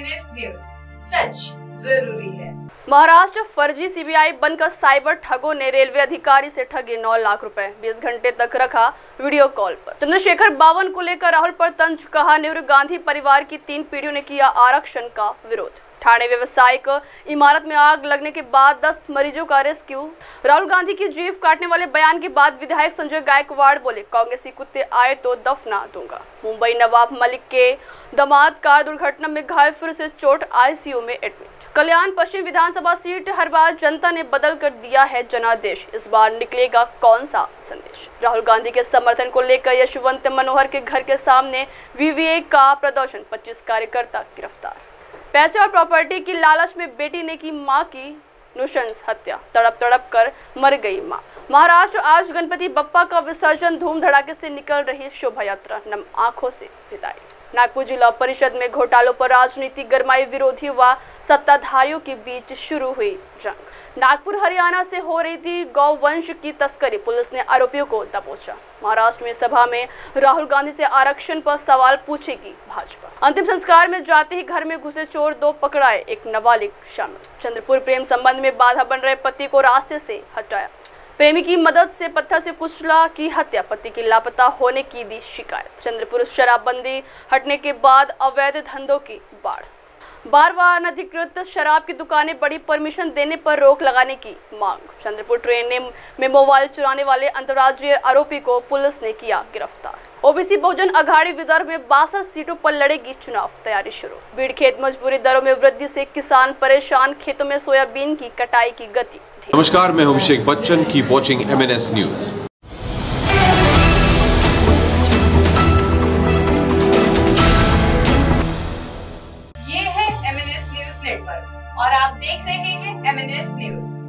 News सच ज़रूरी है। महाराष्ट्र फर्जी सीबीआई बनकर साइबर ठगों ने रेलवे अधिकारी से ठगे 9 लाख रुपए। 20 घंटे तक रखा वीडियो कॉल पर। चंद्रशेखर बावन को लेकर राहुल पर तंज कहा, नेहरू गांधी परिवार की तीन पीढ़ियों ने किया आरक्षण का विरोध। ठाणे व्यवसायिक इमारत में आग लगने के बाद 10 मरीजों का रेस्क्यू राहुल गांधी की जीव काटने वाले बयान के बाद विधायक संजय गायकवाड़ बोले, कांग्रेसी कुत्ते आए तो दफना दूँगा। मुंबई नवाब मलिक के दमाद कार दुर्घटना में घायल फिर से चोट, आईसीयू में एडमिट कल्याण पश्चिम विधानसभा सीट, हर बार जनता ने बदल कर दिया है जनादेश। इस बार निकलेगा कौन सा संदेश? राहुल गांधी के समर्थन को लेकर यशवंत मनोहर के घर के सामने वीवीए का प्रदर्शन 25 कार्यकर्ता गिरफ़्तार। पैसे और प्रॉपर्टी की लालच में बेटी ने की माँ की नुशंस हत्या। तड़प तड़प कर मर गई माँ। महाराष्ट्र, आज गणपति बप्पा का विसर्जन धूम धड़ाके से निकल रही शोभा यात्रा नम आँखों से विदाई। नागपुर जिला परिषद में घोटालों पर राजनीति गरमाई विरोधी व सत्ताधारियों के बीच शुरू हुई जंग। नागपुर, हरियाणा से हो रही थी गौवंश की तस्करी, पुलिस ने आरोपियों को दबोचा। महाराष्ट्र में सभा में राहुल गांधी से आरक्षण पर सवाल पूछेगी भाजपा। अंतिम संस्कार में जाते ही घर में घुसे चोर दो पकड़ाए, एक नाबालिग शामिल। चंद्रपुर प्रेम संबंध में बाधा बन रहे पति को रास्ते से हटाया प्रेमी की मदद से पत्थर से कुचला की हत्या, पति की लापता होने की दी शिकायत। चंद्रपुर शराबबंदी हटने के बाद अवैध धंधों की बाढ़। बार बार अनधिकृत शराब की दुकानें बड़ी परमिशन देने पर रोक लगाने की मांग। चंद्रपुर ट्रेन ने में मोबाइल चुराने वाले अंतर्राज्यीय आरोपी को पुलिस ने किया गिरफ़्तार। ओबीसी बहुजन अघाड़ी विदर्भ में बासठ सीटों पर लड़ेगी चुनाव। तैयारी शुरू। बीड़ खेत मजबूरी दरों में वृद्धि से किसान परेशान। खेतों में सोयाबीन की कटाई की गति नमस्कार, मैं अभिषेक बच्चन की वॉचिंग एम न्यूज़ नेटवर्क और आप देख रहे हैं एमएनएस न्यूज़